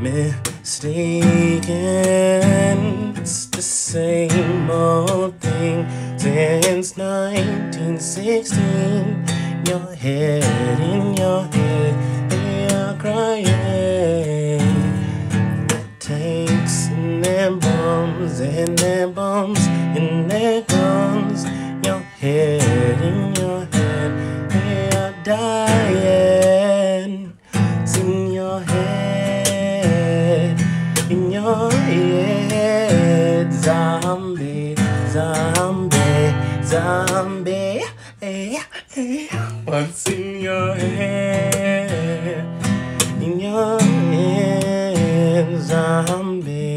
mistaken. It's the same old thing since 1916. Your head in your head, and you're crying. The tanks and their bombs and their bombs and their guns. Your head in your head, and you're dying. It's in your head, in your head. Zombie, zombie, zombie. eh, eh. What's in your head? In your head, zombie.